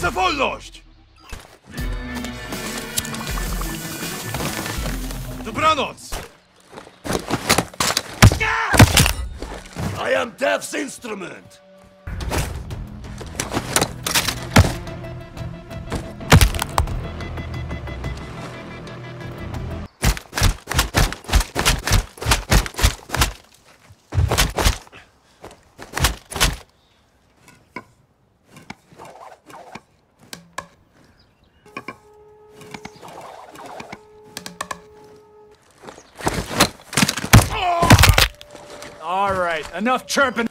Za wolność! Dobranoc! I am Death's instrument! All right, enough chirping.